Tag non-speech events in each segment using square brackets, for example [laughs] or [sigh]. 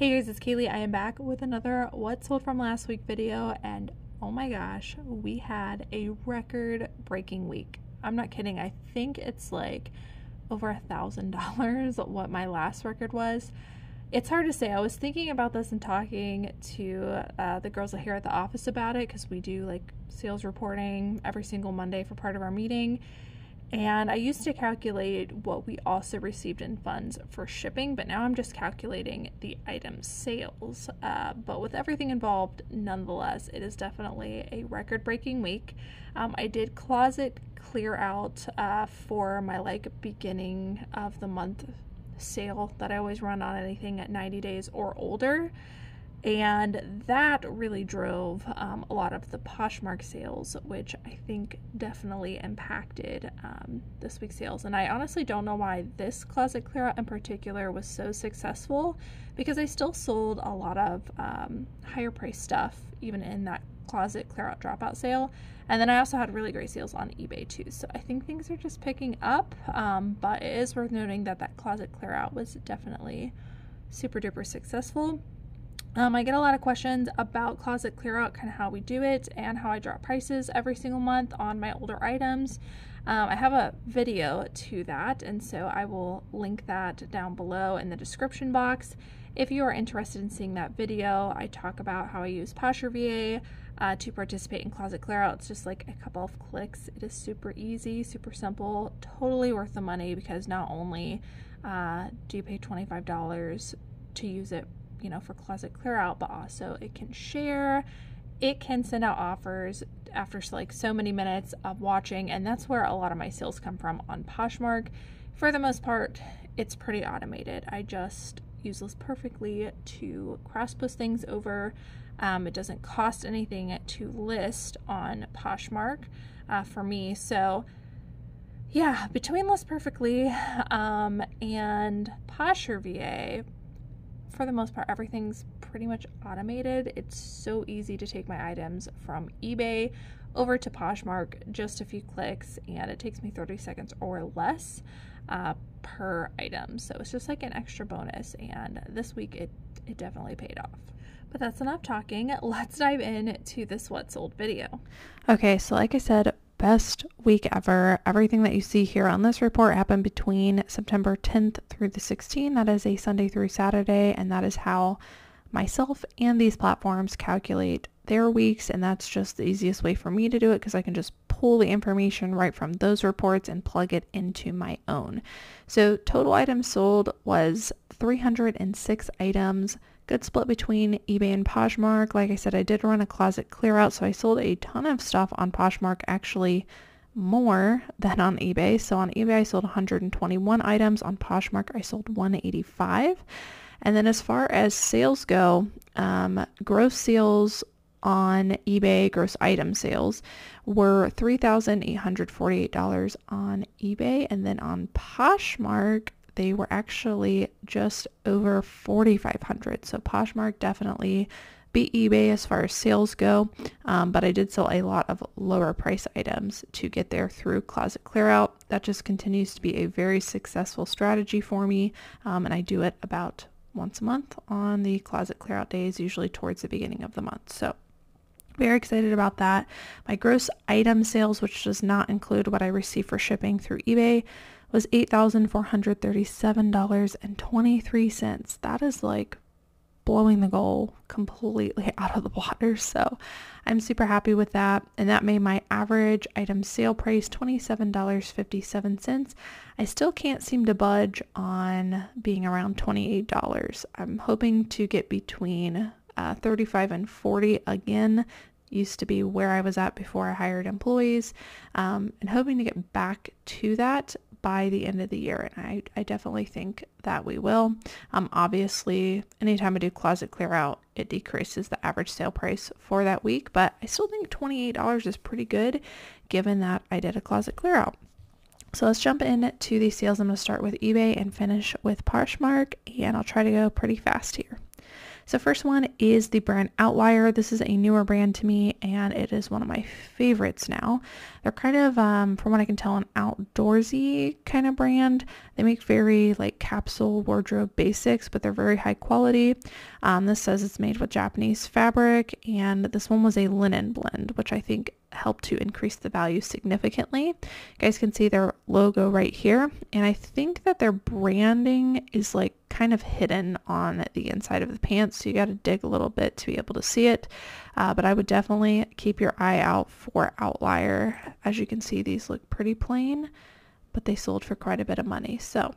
Hey guys, it's Cayley. I am back with another What Sold From Last Week video, and oh my gosh, we had a record breaking week. I'm not kidding. I think it's like over a thousand dollars [laughs] what my last record was. It's hard to say. I was thinking about this and talking to uh, the girls here at the office about it because we do like sales reporting every single Monday for part of our meeting. And I used to calculate what we also received in funds for shipping, but now I'm just calculating the item sales. Uh, but with everything involved, nonetheless, it is definitely a record breaking week. Um, I did closet clear out uh, for my like beginning of the month sale that I always run on anything at 90 days or older and that really drove um, a lot of the Poshmark sales, which I think definitely impacted um, this week's sales. And I honestly don't know why this closet clear out in particular was so successful because I still sold a lot of um, higher price stuff even in that closet clear out dropout sale. And then I also had really great sales on eBay too. So I think things are just picking up. Um, but it is worth noting that that closet clear out was definitely super duper successful. Um, I get a lot of questions about closet clear out, kind of how we do it, and how I drop prices every single month on my older items. Um, I have a video to that, and so I will link that down below in the description box. If you are interested in seeing that video, I talk about how I use Posher VA uh, to participate in closet clear out. It's just like a couple of clicks. It is super easy, super simple, totally worth the money because not only uh, do you pay $25 to use it you know, for closet clear out, but also it can share, it can send out offers after like so many minutes of watching, and that's where a lot of my sales come from on Poshmark. For the most part, it's pretty automated. I just use List Perfectly to cross post things over. Um, it doesn't cost anything to list on Poshmark uh, for me. So, yeah, between List Perfectly um, and Posher VA, for the most part, everything's pretty much automated. It's so easy to take my items from eBay over to Poshmark, just a few clicks, and it takes me 30 seconds or less uh, per item. So it's just like an extra bonus, and this week it, it definitely paid off. But that's enough talking. [laughs] Let's dive in to this What Sold video. Okay, so like I said, best week ever. Everything that you see here on this report happened between September 10th through the 16th. That is a Sunday through Saturday, and that is how myself and these platforms calculate their weeks, and that's just the easiest way for me to do it because I can just pull the information right from those reports and plug it into my own. So total items sold was 306 items good split between eBay and Poshmark. Like I said, I did run a closet clear out, so I sold a ton of stuff on Poshmark, actually more than on eBay. So on eBay, I sold 121 items. On Poshmark, I sold 185. And then as far as sales go, um, gross sales on eBay, gross item sales, were $3,848 on eBay. And then on Poshmark, they were actually just over 4500 so poshmark definitely beat ebay as far as sales go um, but i did sell a lot of lower price items to get there through closet clear out that just continues to be a very successful strategy for me um, and i do it about once a month on the closet clear out days usually towards the beginning of the month so very excited about that. My gross item sales, which does not include what I receive for shipping through eBay, was $8,437.23. That is like blowing the goal completely [laughs] out of the water. So I'm super happy with that. And that made my average item sale price $27.57. I still can't seem to budge on being around $28. I'm hoping to get between uh, 35 and 40 again used to be where I was at before I hired employees um, and hoping to get back to that by the end of the year. And I, I definitely think that we will. Um, obviously, anytime I do closet clear out, it decreases the average sale price for that week, but I still think $28 is pretty good given that I did a closet clear out. So let's jump into the sales. I'm going to start with eBay and finish with Poshmark, and I'll try to go pretty fast here. So first one is the brand Outlier. This is a newer brand to me and it is one of my favorites now. They're kind of, um, from what I can tell, an outdoorsy kind of brand. They make very like capsule wardrobe basics, but they're very high quality. Um, this says it's made with Japanese fabric and this one was a linen blend, which I think help to increase the value significantly. You guys can see their logo right here. And I think that their branding is like kind of hidden on the inside of the pants. So you got to dig a little bit to be able to see it. Uh, but I would definitely keep your eye out for Outlier. As you can see, these look pretty plain, but they sold for quite a bit of money. So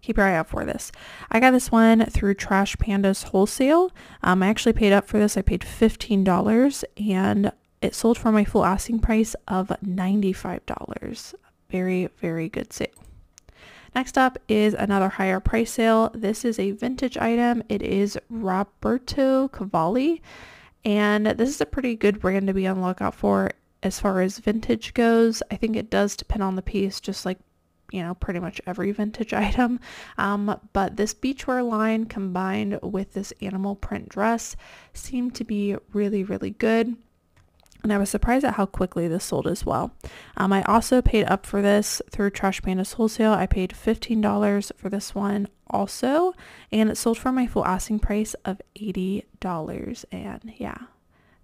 keep your eye out for this. I got this one through Trash Pandas Wholesale. Um, I actually paid up for this. I paid $15 and it sold for my full asking price of $95. Very, very good sale. Next up is another higher price sale. This is a vintage item. It is Roberto Cavalli. And this is a pretty good brand to be on the lookout for as far as vintage goes. I think it does depend on the piece, just like, you know, pretty much every vintage [laughs] item. Um, but this beachwear line combined with this animal print dress seemed to be really, really good and I was surprised at how quickly this sold as well. Um, I also paid up for this through Trash Pandas Wholesale. I paid $15 for this one also, and it sold for my full asking price of $80. And yeah,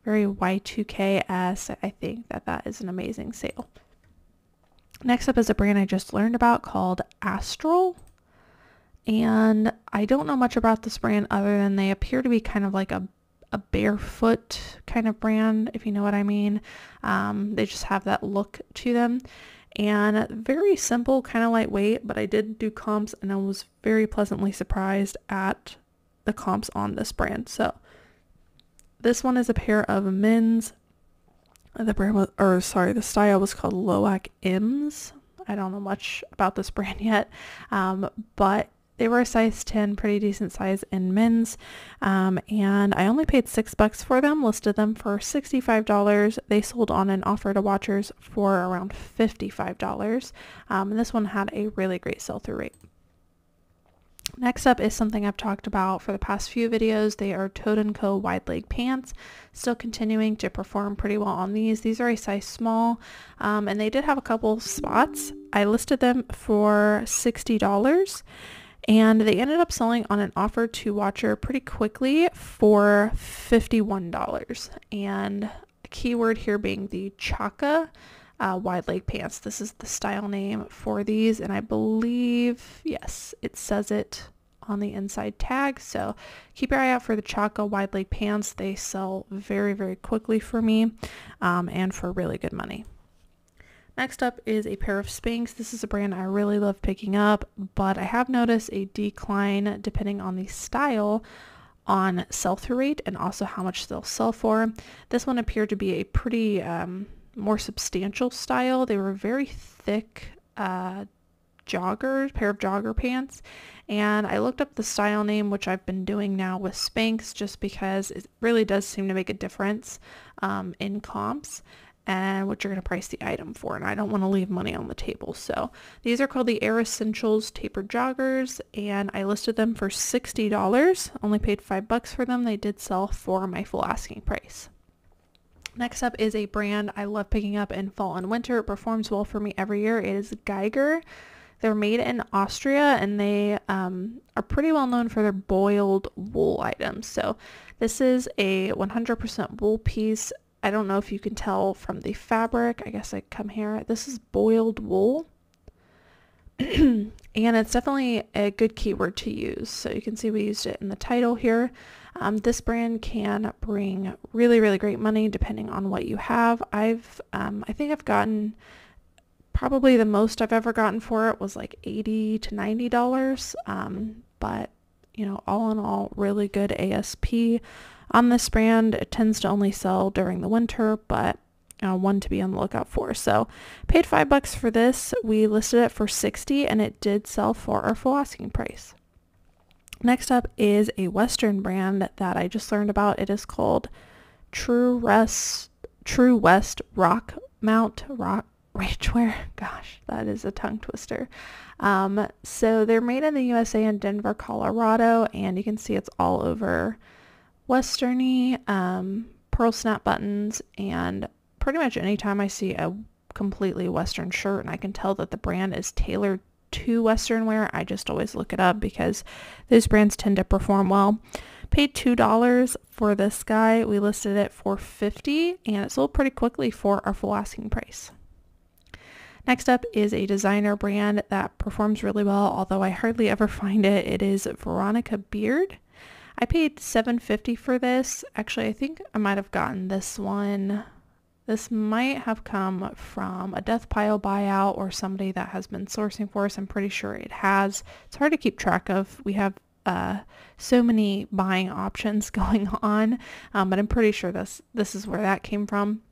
very Y2K-esque. I think that that is an amazing sale. Next up is a brand I just learned about called Astral. And I don't know much about this brand other than they appear to be kind of like a a barefoot kind of brand, if you know what I mean. Um, they just have that look to them. And very simple, kind of lightweight, but I did do comps and I was very pleasantly surprised at the comps on this brand. So this one is a pair of men's. The brand was, or sorry, the style was called Loyak M's. I don't know much about this [laughs] brand yet, um, but they were a size 10, pretty decent size in men's, um, and I only paid six bucks for them, listed them for $65. They sold on an offer to watchers for around $55, um, and this one had a really great sell-through rate. Next up is something I've talked about for the past few videos. They are Toad & Co. wide leg pants. Still continuing to perform pretty well on these. These are a size small um, and they did have a couple spots. I listed them for $60 and they ended up selling on an offer to watcher pretty quickly for $51 and keyword here being the chaka uh, wide leg pants. This is the style name for these and i believe yes it says it on the inside tag. So keep your eye out for the chaka wide leg pants. They sell very very quickly for me um, and for really good money Next up is a pair of Spanx. This is a brand I really love picking up, but I have noticed a decline depending on the style on sell-through rate and also how much they'll sell for. This one appeared to be a pretty um, more substantial style. They were very thick uh, joggers, pair of jogger pants. And I looked up the style name, which I've been doing now with Spanx, just because it really does seem to make a difference um, in comps and what you're going to price the item for. And I don't want to leave money on the table. So these are called the Air Essentials Tapered Joggers and I listed them for $60. Only paid five bucks for them. They did sell for my full asking price. Next up is a brand I love picking up in fall and winter. It performs well for me every year. It is Geiger. They're made in Austria and they um, are pretty well known for their boiled wool items. So this is a 100% wool piece. I don't know if you can tell from the fabric. I guess I come here. This is boiled wool. [clears throat] and it's definitely a good keyword to use. So you can see we used it in the title here. Um, this brand can bring really, really great money depending on what you have. I've, um, I think I've gotten probably the most I've ever gotten for it was like 80 to $90. Um, but you know, all in all, really good ASP. On this brand, it tends to only sell during the winter, but uh, one to be on the lookout for. So paid five bucks for this. We listed it for 60 and it did sell for our full asking price. Next up is a Western brand that I just learned about. It is called True Rest, True West Rock Mount Rock [laughs] wear. Gosh, that is a tongue twister. Um, so they're made in the USA in Denver, Colorado, and you can see it's all over westerny, um, pearl snap buttons, and pretty much anytime I see a completely western shirt and I can tell that the brand is tailored to western wear, I just always look it up because those brands tend to perform well. Paid $2 for this guy. We listed it for 50 and it sold pretty quickly for our full asking price. Next up is a designer brand that performs really well, although I hardly ever find it. It is Veronica Beard. I paid $7.50 for this. Actually, I think I might have gotten this one. This might have come from a death pile buyout or somebody that has been sourcing for us. I'm pretty sure it has. It's hard to keep track of. We have uh, so many buying options [laughs] going on, um, but I'm pretty sure this this is where that came from.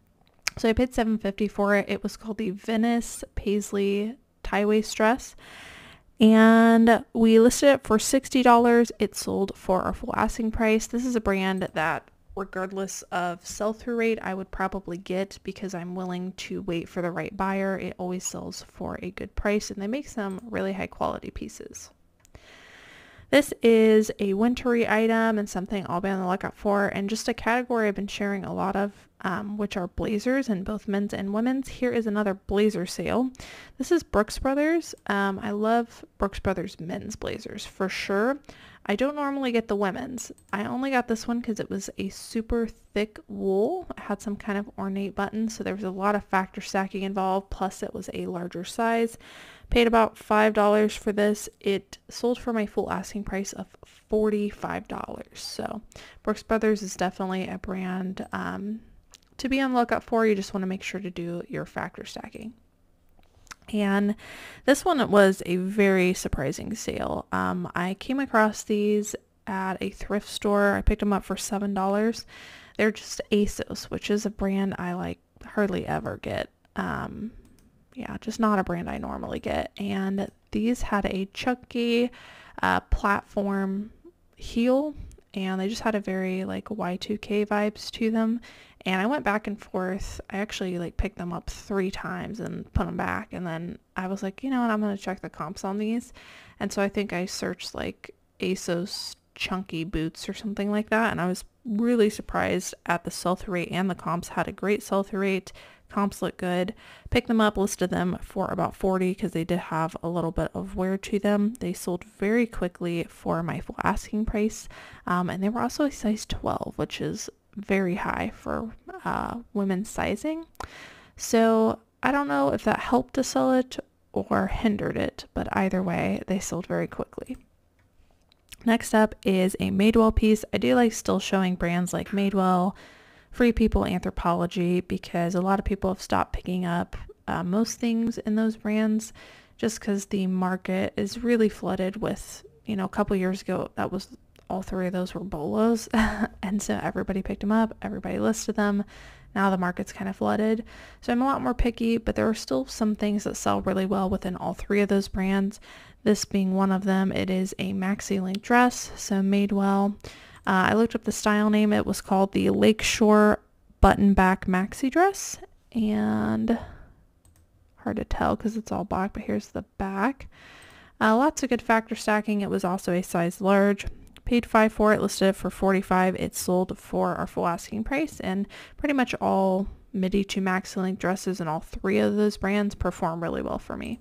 So I paid 7.50 for it. It was called the Venice Paisley tie waist dress. And we listed it for $60. It sold for our full asking price. This is a brand that regardless of sell-through rate, I would probably get because I'm willing to wait for the right buyer. It always sells for a good price and they make some really high quality pieces. This is a wintry item and something I'll be on the lookout for and just a category I've been sharing a lot of, um, which are blazers in both men's and women's. Here is another blazer sale. This is Brooks Brothers. Um, I love Brooks Brothers men's blazers for sure. I don't normally get the women's. I only got this one because it was a super thick wool. It had some kind of ornate buttons, so there was a lot of factor stacking involved, plus it was a larger size. Paid about $5 for this. It sold for my full asking price of $45. So Brooks Brothers is definitely a brand um, to be on the lookout for. You just want to make sure to do your factor stacking. And this one was a very surprising sale. Um, I came across these at a thrift store. I picked them up for $7. They're just ASOS, which is a brand I like hardly ever get. Um, yeah, just not a brand I normally get. And these had a chunky uh, platform heel and they just had a very like Y2K vibes to them. And I went back and forth. I actually like picked them up three times and put them back. And then I was like, you know what, I'm going to check the comps on these. And so I think I searched like ASOS chunky boots or something like that. And I was really surprised at the sell-through rate and the comps had a great sell-through rate. Comps look good. Picked them up, listed them for about 40 because they did have a little bit of wear to them. They sold very quickly for my full asking price. Um, and they were also a size 12, which is very high for uh, women's sizing. So I don't know if that helped to sell it or hindered it, but either way, they sold very quickly. Next up is a Madewell piece. I do like still showing brands like Madewell, Free People Anthropologie because a lot of people have stopped picking up uh, most things in those brands just because the market is really flooded with, you know, a couple years ago that was all three of those were bolos [laughs] and so everybody picked them up, everybody listed them. Now the market's kind of flooded. So I'm a lot more picky, but there are still some things that sell really well within all three of those brands. This being one of them, it is a maxi length dress, so Madewell. Uh, I looked up the style name. It was called the Lakeshore Button Back Maxi Dress. And hard to tell because it's all black, but here's the back. Uh, lots of good factor stacking. It was also a size large. Paid 5 for it, listed it for 45 It sold for our full asking price, and pretty much all midi to maxi length dresses and all three of those brands perform really well for me.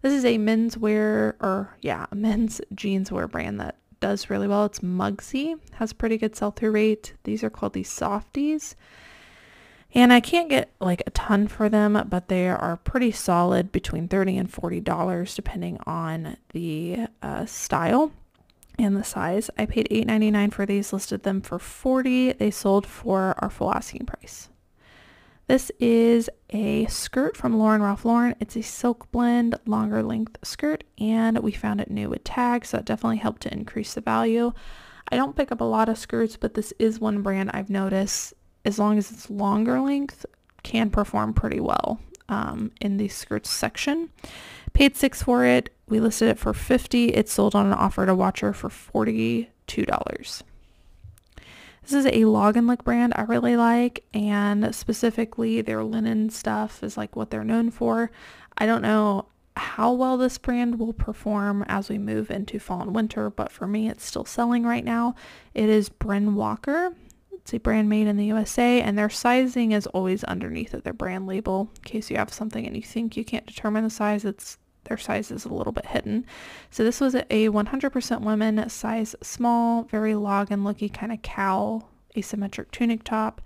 This is a menswear, or yeah, men's [laughs] jeanswear brand that does really well. It's Mugsy, has pretty good sell-through rate. These are called the Softies. And I can't get like a ton for them, but they are pretty solid between 30 and $40 depending on the uh, style and the size. I paid $8.99 for these, listed them for 40 They sold for our full asking price. This is a skirt from Lauren Ralph Lauren. It's a silk blend, longer length skirt, and we found it new with tags, so it definitely helped to increase the value. I don't pick up a lot of skirts, but this is one brand I've noticed, as long as it's longer length, can perform pretty well um, in the skirts section. Paid six for it. We listed it for 50. It sold on an offer to Watcher for $42. This is a Lagenlook brand I really like, and specifically their linen stuff is like what they're known for. I don't know how well this brand will perform as we move into fall and winter, but for me it's still selling right now. It is Bryn Walker. It's a brand made in the USA and their sizing is always underneath of their brand label. In case you have something and you think you can't determine the size, it's their size is a little bit hidden. So this was a 100% women size small, very lagenlooky kind of cowl asymmetric tunic top.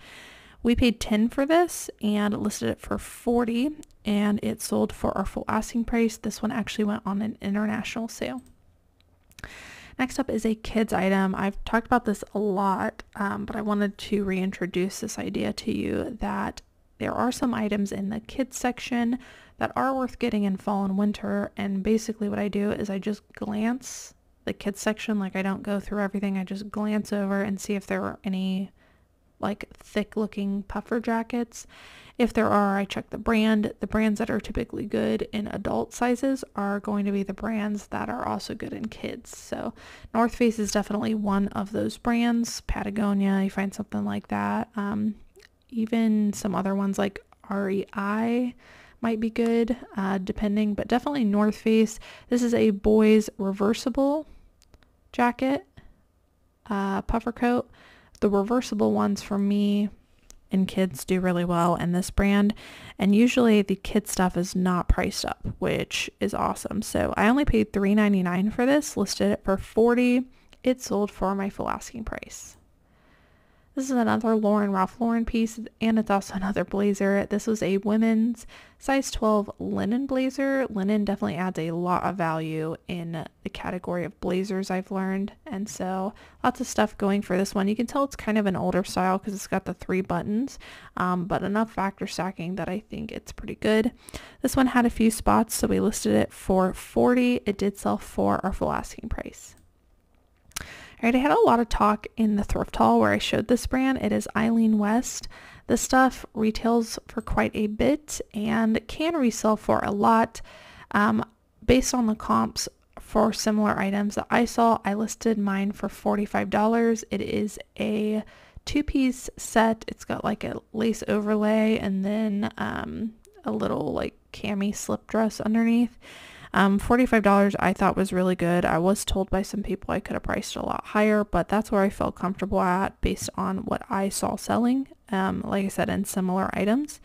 We paid 10 for this and listed it for 40 and it sold for our full asking price. This one actually went on an international sale. Next up is a kids item. I've talked about this a lot, um, but I wanted to reintroduce this idea to you that there are some items in the kids section that are worth getting in fall and winter. And basically what I do is I just glance the kids section. Like I don't go through everything. I just glance over and see if there are any like thick looking puffer jackets. If there are, I check the brand. The brands that are typically good in adult sizes are going to be the brands that are also good in kids. So North Face is definitely one of those brands. Patagonia, you find something like that. Um, even some other ones like REI might be good, uh, depending, but definitely North Face. This is a boys reversible jacket, uh, puffer coat. The reversible ones for me and kids do really well in this brand. And usually the kid stuff is not priced up, which is awesome. So I only paid $3.99 for this, listed it for 40 It sold for my full asking price. This is another Lauren Ralph Lauren piece and it's also another blazer. This was a women's size 12 linen blazer. Linen definitely adds a lot of value in the category of blazers I've learned. And so lots of stuff going for this one. You can tell it's kind of an older style because it's got the three buttons, um, but enough factor stacking that I think it's pretty good. This one had a few spots so we listed it for 40. It did sell for our full asking price. Right, I had a lot of talk in the thrift haul where I showed this brand. It is Eileen West. This stuff retails for quite a bit and can resell for a lot. Um, based on the comps for similar items that I saw, I listed mine for $45. It is a two-piece set. It's got like a lace overlay and then um, a little like cami slip dress underneath. Um, $45 I thought was really good. I was told by some people I could have priced a lot higher, but that's where I felt comfortable at based on what I saw selling. Um, like I said, in similar items.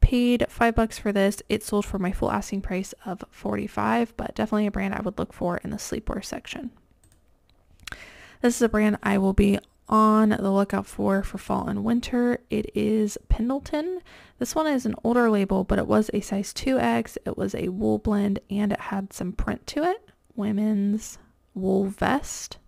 Paid five bucks for this. It sold for my full asking price of 45, but definitely a brand I would look for in the sleepwear section. This is a brand I will be on the lookout for for fall and winter. It is Pendleton. This one is an older label, but it was a size 2X. It was a wool blend and it had some print to it. Women's wool vest.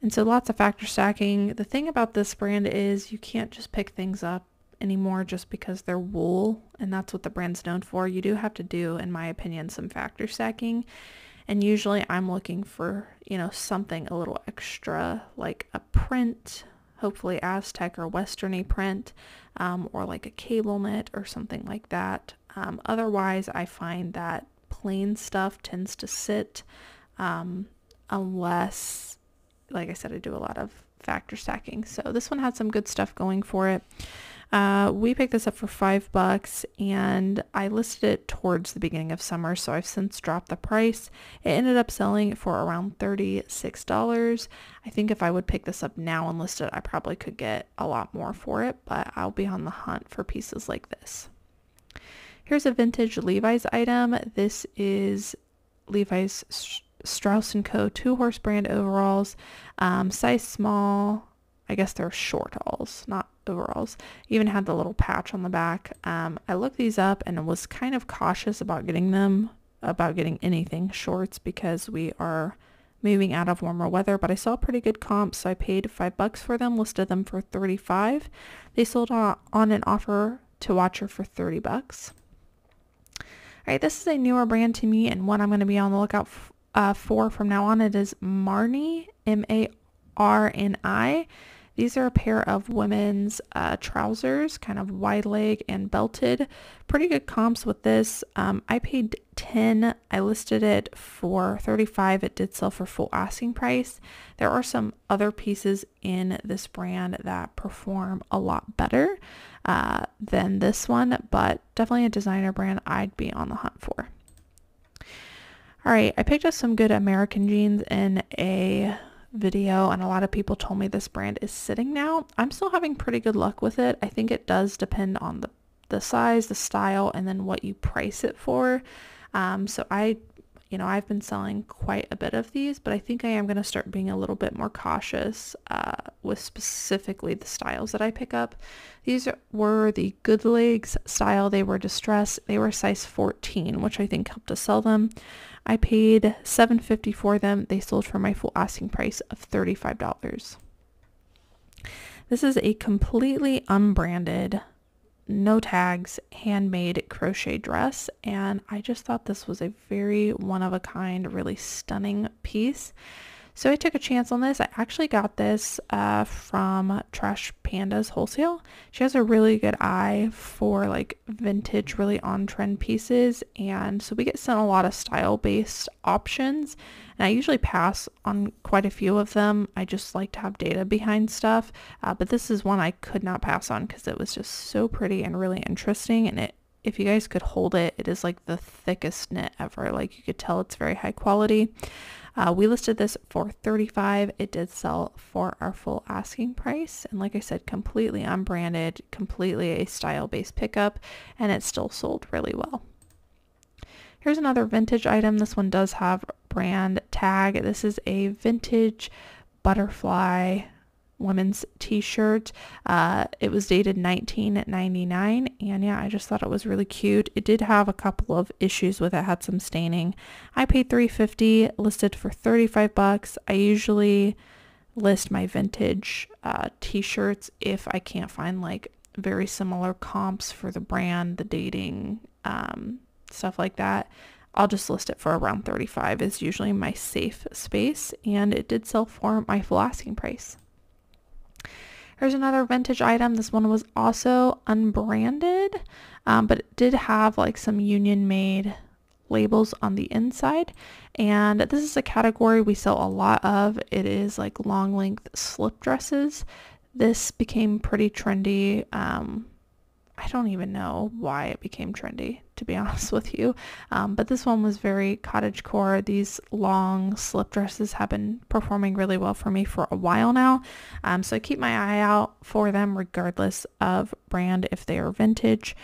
And so lots of factor stacking. The thing about this brand is you can't just pick things up anymore just because they're wool and that's what the brand's known for. You do have to do, in my opinion, some factor stacking. And usually I'm looking for, you know, something a little extra, like a print, hopefully Aztec or Westerny print, um, or like a cable knit or something like that. Um, otherwise, I find that plain stuff tends to sit um, unless, like I said, I do a lot of factor stacking. So this one had some good stuff going for it. Uh, we picked this up for five bucks and I listed it towards the beginning of summer, so I've since dropped the price. It ended up selling for around $36. I think if I would pick this up now and list it, I probably could get a lot more for it, but I'll be on the hunt for pieces like this. Here's a vintage Levi's item. This is Levi's Strauss & Co. two-horse brand overalls, um, size small. I guess they're short alls, not overalls. Even had the little patch on the back. Um, I looked these up and was kind of cautious about getting them, about getting anything shorts because we are moving out of warmer weather, but I saw pretty good comps, so I paid five bucks for them, listed them for 35. They sold on an offer to Watcher for 30 bucks. All right, this is a newer brand to me and one I'm going to be on the lookout uh, for from now on. It is Marni, M-A-R-N-I. These are a pair of women's uh, trousers, kind of wide leg and belted. Pretty good comps with this. Um, I paid 10. I listed it for 35. It did sell for full asking price. There are some other pieces in this brand that perform a lot better uh, than this one, but definitely a designer brand I'd be on the hunt for. All right, I picked up some good American jeans in a video and a lot of people told me this brand is sitting now. I'm still having pretty good luck with it. I think it does depend on the, the size, the style, and then what you price it for. Um, so I, you know, I've been selling quite a bit of these, but I think I am going to start being a little bit more cautious uh, with specifically the styles that I pick up. These were the Good Legs style. They were distressed. They were size 14, which I think helped to sell them. I paid $7.50 for them. They sold for my full asking price of $35. This is a completely unbranded, no tags, handmade crochet dress. And I just thought this was a very one of a kind, really stunning piece. So I took a chance on this. I actually got this uh, from Trash Pandas Wholesale. She has a really good eye for like vintage, really on-trend pieces. And so we get sent a lot of style-based options. And I usually pass on quite a few of them. I just like to have data behind stuff. Uh, but this is one I could not pass on because it was just so pretty and really interesting. And it if you guys could hold it, it is like the thickest knit ever. Like you could tell it's very high quality. Uh, we listed this for 35. It did sell for our full asking price. And like I said, completely unbranded, completely a style-based pickup, and it still sold really well. Here's another vintage item. This one does have brand tag. This is a vintage butterfly women's t-shirt. Uh, it was dated 1999 and yeah, I just thought it was really cute. It did have a couple of issues with it, had some staining. I paid 350 listed for 35 bucks. I usually list my vintage uh, t-shirts if I can't find like very similar comps for the brand, the dating, um, stuff like that. I'll just list it for around 35 is usually my safe space and it did sell for my full asking price. Here's another vintage item. This one was also unbranded, um, but it did have like some union made labels on the inside. And this is a category we sell a lot of. It is like long length slip dresses. This became pretty trendy um, I don't even know why it became trendy, to be [laughs] honest with you. Um, but this one was very cottage core. These long slip dresses have been performing really well for me for a while now. Um, so keep my eye out for them regardless of brand if they are vintage.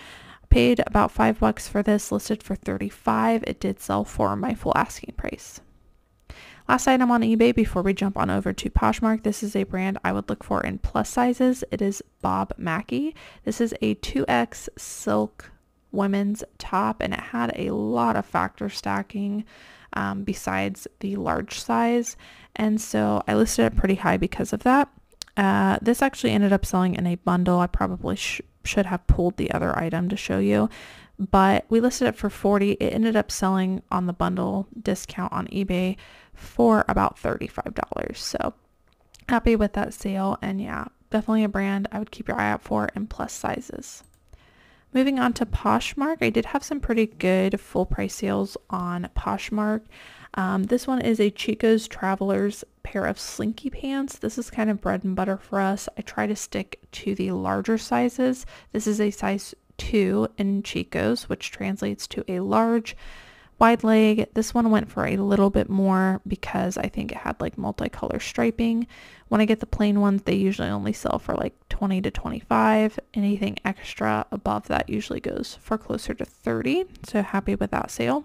Paid about five bucks for this, listed for 35. It did sell for my full asking price. Last item on eBay before we jump on over to Poshmark. This is a brand I would look for in plus sizes. It is Bob Mackie. This is a 2X silk women's top and it had a lot of factor stacking um, besides the large size. And so I listed it pretty high because of that. Uh, this actually ended up selling in a bundle. I probably sh should have pulled the other item to show you, but we listed it for 40. It ended up selling on the bundle discount on eBay for about $35. So happy with that sale. And yeah, definitely a brand I would keep your eye out for in plus sizes. Moving on to Poshmark, I did have some pretty good full price sales on Poshmark. Um, this one is a Chico's Travelers pair of slinky pants. This is kind of bread and butter for us. I try to stick to the larger sizes. This is a size 2 in Chico's, which translates to a large wide leg. This one went for a little bit more because I think it had like multicolor striping. When I get the plain ones, they usually only sell for like 20 to 25. Anything extra above that usually goes for closer to 30. So happy with that sale.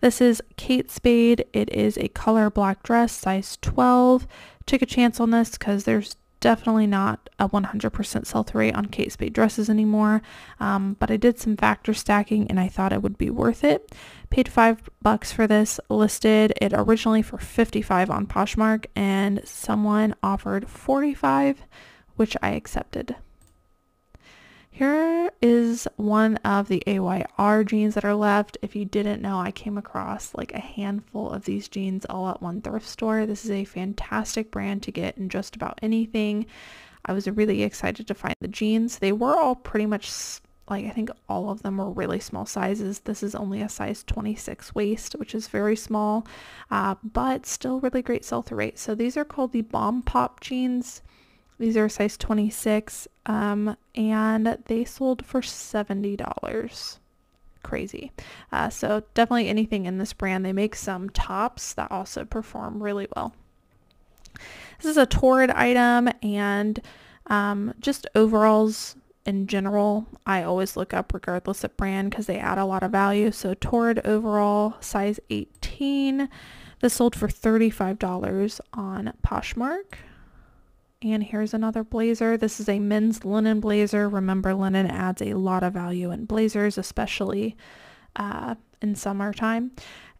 This is Kate Spade. It is a color black dress, size 12. Took a chance on this because there's definitely not a 100% sell-through rate on Kate Spade dresses anymore, um, but I did some factor stacking and I thought it would be worth it. Paid five bucks for this, listed it originally for 55 on Poshmark, and someone offered 45, which I accepted. Here is one of the AYR jeans that are left. If you didn't know, I came across like a handful of these jeans all at one thrift store. This is a fantastic brand to get in just about anything. I was really excited to find the jeans. They were all pretty much like I think all of them were really small sizes. This is only a size 26 waist, which is very small, uh, but still really great sell-through rate. So these are called the Bomb Pop jeans. These are size 26 um, and they sold for $70. Crazy. Uh, so definitely anything in this brand. They make some tops that also perform really well. This is a Torrid item and um, just overalls in general, I always look up regardless of brand because they add a lot of value. So Torrid overall size 18. This sold for $35 on Poshmark. And here's another blazer. This is a men's linen blazer. Remember, linen adds a lot of value in blazers, especially uh, in summertime.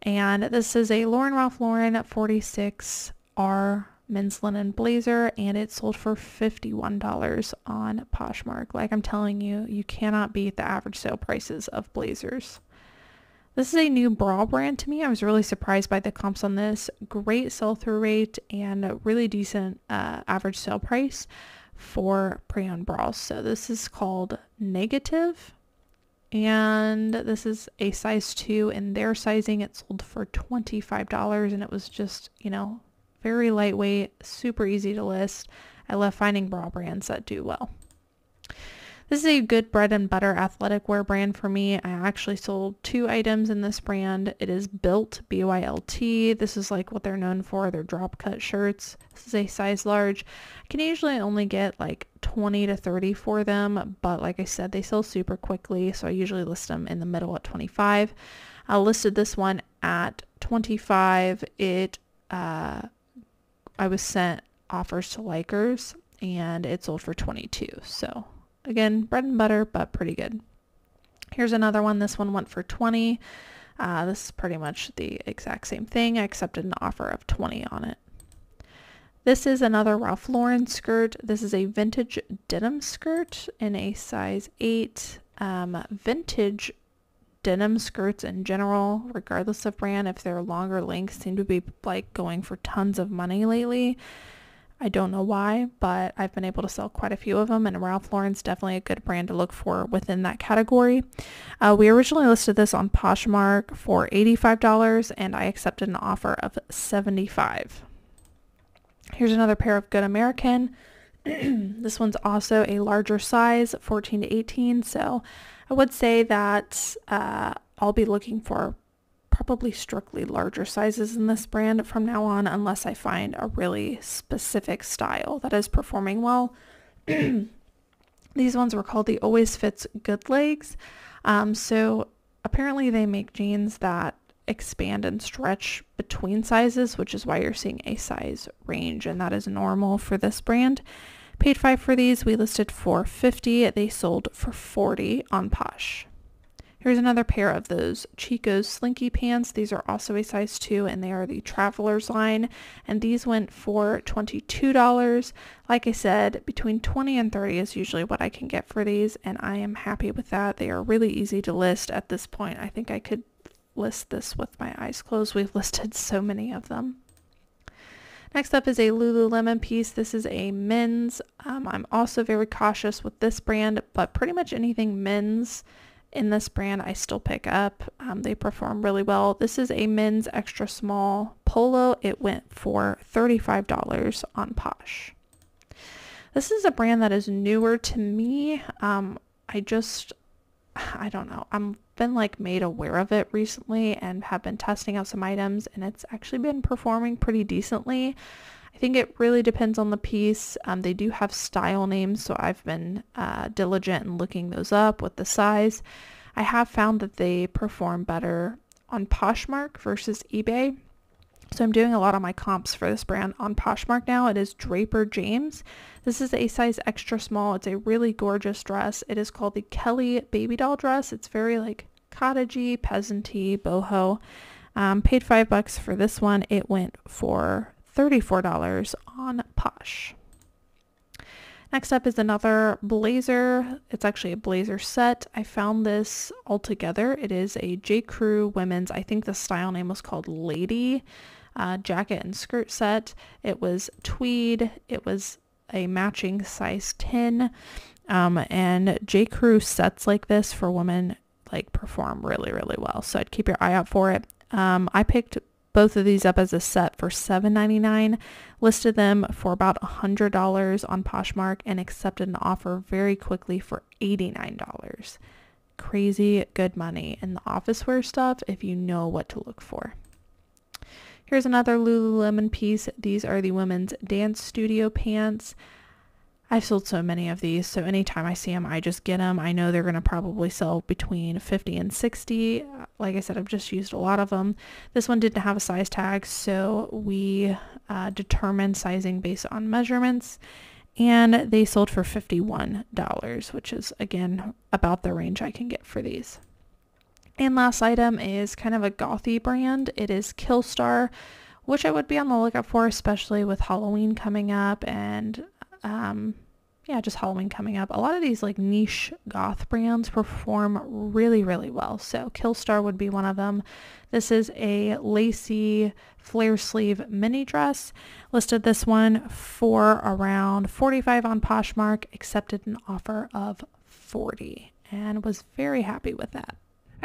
And this is a Lauren Ralph Lauren 46R men's linen blazer and it sold for $51 on Poshmark. Like I'm telling you, you cannot beat the average sale prices of blazers. This is a new bra brand to me. I was really surprised by the comps on this. Great sell-through rate and a really decent uh, average sale price for pre-owned bras. So this is called Negative and this is a size 2 in their sizing. It sold for $25 and it was just, you know, very lightweight, super easy to list. I love finding bra brands that do well. This is a good bread and butter athletic wear brand for me. I actually sold two items in this brand. It is Bylt, B-Y-L-T. This is like what they're known for, their drop cut shirts. This is a size large. I can usually only get like 20 to 30 for them, but like I said, they sell super quickly, so I usually list them in the middle at 25. I listed this one at 25. It, uh, I was sent offers to likers and it sold for 22. So Again, bread and butter, but pretty good. Here's another one. This one went for 20. Uh, this is pretty much the exact same thing. I accepted an offer of 20 on it. This is another Ralph Lauren skirt. This is a vintage denim skirt in a size 8. Um, vintage denim skirts in general, regardless of brand, if they're longer lengths, seem to be like going for tons of money lately. I don't know why, but I've been able to sell quite a few of them, and Ralph Lauren's definitely a good brand to look for within that category. Uh, we originally listed this on Poshmark for $85, and I accepted an offer of $75. Here's another pair of Good American. [clears throat] this one's also a larger size, 14 to 18, so I would say that uh, I'll be looking for probably strictly larger sizes in this brand from now on unless I find a really specific style that is performing well. [clears throat] These ones were called the Always Fits Good Legs. Um, so apparently they make jeans that expand and stretch between sizes, which is why you're seeing a size range, and that is normal for this brand. Paid five for these. We listed for 50. They sold for 40 on Posh. Here's another pair of those Chico's Slinky pants. These are also a size 2 and they are the Traveler's line. And these went for $22. Like I said, between 20 and 30 is usually what I can get for these and I am happy with that. They are really easy to list at this point. I think I could list this with my eyes closed. We've listed so many of them. Next up is a Lululemon piece. This is a men's. Um, I'm also very cautious with this brand, but pretty much anything men's in this brand I still pick up. Um, they perform really well. This is a men's extra small polo. It went for $35 on Posh. This is a brand that is newer to me. Um, I just, I don't know. I'm been like made aware of it recently and have been testing out some items and it's actually been performing pretty decently. I think it really depends on the piece. Um, they do have style names, so I've been uh, diligent in looking those up with the size. I have found that they perform better on Poshmark versus eBay. So I'm doing a lot of my comps for this brand on Poshmark now. It is Draper James. This is a size extra small. It's a really gorgeous dress. It is called the Kelly baby doll dress. It's very like cottagey, peasanty, boho. Um, paid five bucks for this one. It went for $34 on Posh. Next up is another blazer. It's actually a blazer set. I found this all together. It is a J. Crew women's, I think the style name was called Lady, uh, jacket and skirt set. It was tweed. It was a matching size 10. Um, and J. Crew sets like this for women like perform really, really well. So I'd keep your eye out for it. Um, I picked both of these up as a set for $7.99, listed them for about $100 on Poshmark, and accepted an offer very quickly for $89. Crazy good money in the office wear stuff if you know what to look for. Here's another Lululemon piece. These are the women's dance studio pants. I've sold so many of these, so anytime I see them, I just get them. I know they're going to probably sell between 50 and 60. Like I said, I've just used a lot of them. This one didn't have a size tag, so we uh, determined sizing based on measurements, and they sold for $51, which is, again, about the range I can get for these. And last item is kind of a gothy brand. It is Killstar, which I would be on the lookout for, especially with Halloween coming up and um, yeah, just Halloween coming up. A lot of these like niche goth brands perform really, really well. So Killstar would be one of them. This is a lacy flare sleeve mini dress. Listed this one for around 45 on Poshmark, accepted an offer of 40 and was very happy with that.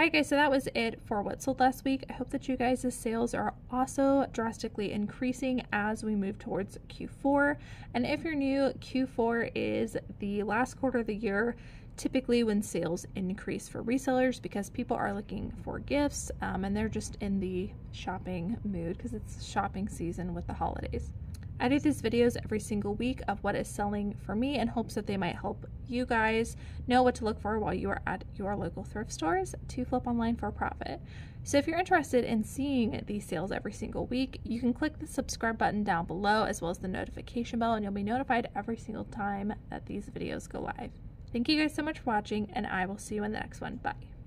Alright guys, so that was it for what sold last week. I hope that you guys' sales are also drastically increasing as we move towards Q4. And if you're new, Q4 is the last quarter of the year typically when sales increase for resellers because people are looking for gifts um, and they're just in the shopping mood because it's shopping season with the holidays. I do these videos every single week of what is selling for me in hopes that they might help you guys know what to look for while you are at your local thrift stores to flip online for profit. So if you're interested in seeing these sales every single week, you can click the subscribe button down below as well as the notification bell and you'll be notified every single time that these videos go live. Thank you guys so much for watching and I will see you in the next one. Bye.